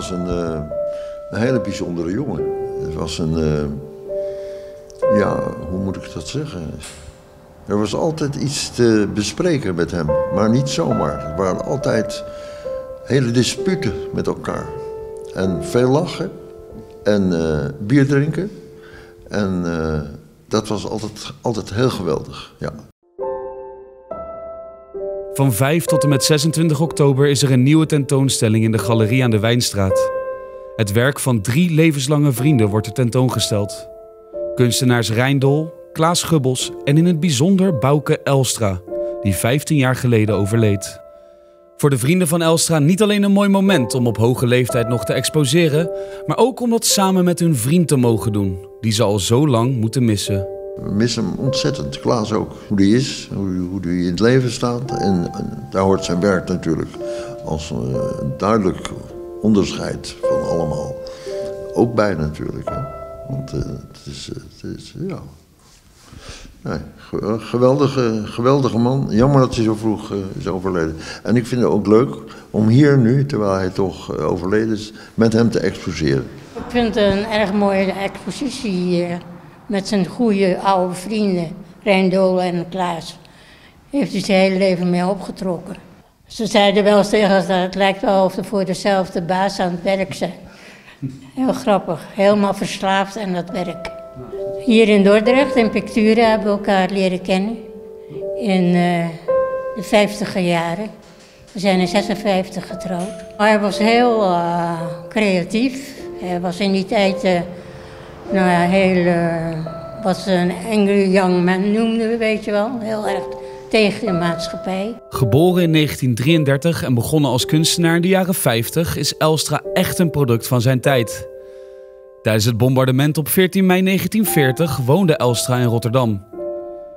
was een, eh, een hele bijzondere jongen. Het was een, eh, ja, hoe moet ik dat zeggen? Er was altijd iets te bespreken met hem, maar niet zomaar. Er waren altijd hele disputen met elkaar. En veel lachen en eh, bier drinken. En dat was altijd, altijd heel geweldig, ja. Van 5 tot en met 26 oktober is er een nieuwe tentoonstelling in de galerie aan de Wijnstraat. Het werk van drie levenslange vrienden wordt er tentoongesteld. Kunstenaars Rijndol, Klaas Gubbels en in het bijzonder Bouke Elstra, die 15 jaar geleden overleed. Voor de vrienden van Elstra niet alleen een mooi moment om op hoge leeftijd nog te exposeren, maar ook om dat samen met hun vriend te mogen doen, die ze al zo lang moeten missen. We missen hem ontzettend. Klaas ook. Hoe die is, hoe, die in het leven staat. En, en daar hoort zijn werk natuurlijk als een duidelijk onderscheid van allemaal. Ook bij natuurlijk. Hè. Want eh, het, is, het is, ja... Nee, ge- geweldige, geweldige man. Jammer dat hij zo vroeg eh, is overleden. En ik vind het ook leuk om hier nu, terwijl hij toch eh, overleden is, met hem te exposeren. Ik vind het een erg mooie expositie hier. Met zijn goede oude vrienden, Rijndol en Klaas. Heeft hij zijn hele leven mee opgetrokken. Ze zeiden wel eens tegen ons dat het lijkt wel of ze voor dezelfde baas aan het werk zijn. Heel grappig, helemaal verslaafd aan dat werk. Hier in Dordrecht, in Pictura, hebben we elkaar leren kennen. In eh, de vijftiger jaren. We zijn in 56 getrouwd. Hij was heel eh, creatief. Hij was in die tijd eh, nou ja, heel, eh, wat ze een angry young man noemden, weet je wel. Heel erg tegen de maatschappij. Geboren in 1933 en begonnen als kunstenaar in de jaren 50 is Elstra echt een product van zijn tijd. Tijdens het bombardement op 14 mei 1940 woonde Elstra in Rotterdam.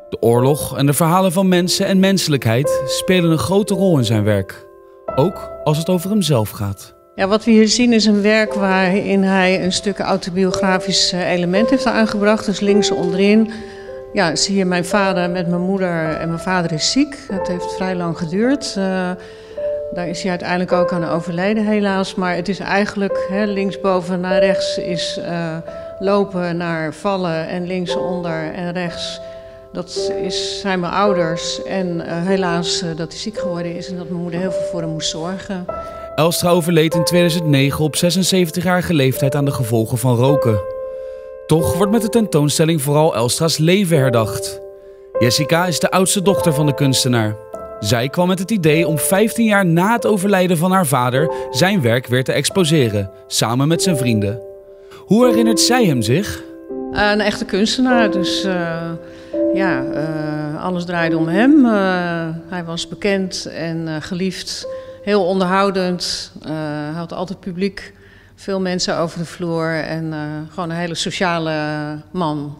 De oorlog en de verhalen van mensen en menselijkheid spelen een grote rol in zijn werk. Ook als het over hemzelf gaat. Ja, wat we hier zien is een werk waarin hij een stuk autobiografisch eh, element heeft aangebracht. Dus links onderin ja, zie je mijn vader met mijn moeder en mijn vader is ziek. Het heeft vrij lang geduurd. Eh, daar is hij uiteindelijk ook aan overleden helaas. Maar het is eigenlijk hè, linksboven naar rechts is eh, lopen naar vallen en linksonder en rechts... Dat is, zijn mijn ouders en helaas dat hij ziek geworden is en dat mijn moeder heel veel voor hem moest zorgen. Elstra overleed in 2009 op 76-jarige leeftijd aan de gevolgen van roken. Toch wordt met de tentoonstelling vooral Elstra's leven herdacht. Jessica is de oudste dochter van de kunstenaar. Zij kwam met het idee om 15 jaar na het overlijden van haar vader zijn werk weer te exposeren, samen met zijn vrienden. Hoe herinnert zij hem zich? Uh, een echte kunstenaar, dus uh, ja, uh, alles draaide om hem. hij was bekend en geliefd, heel onderhoudend. hij had altijd publiek, veel mensen over de vloer en gewoon een hele sociale man.